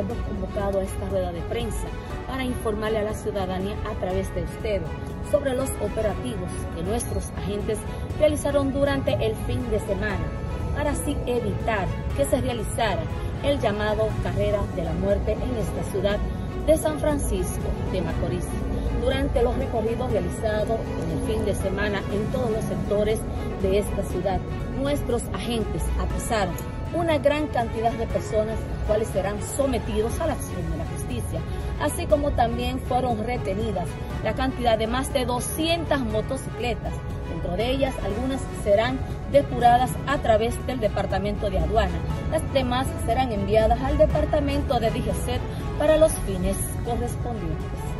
hemos convocado a esta rueda de prensa para informarle a la ciudadanía a través de ustedes sobre los operativos que nuestros agentes realizaron durante el fin de semana para así evitar que se realizara el llamado Carrera de la Muerte en esta ciudad de San Francisco de Macorís. Durante los recorridos realizados en el fin de semana en todos los sectores de esta ciudad, nuestros agentes acusaron una gran cantidad de personas cuales serán sometidos a la acción de la justicia, así como también fueron retenidas la cantidad de más de 200 motocicletas. Dentro de ellas, algunas serán depuradas a través del Departamento de Aduana. Las demás serán enviadas al Departamento de DGCET para los fines correspondientes.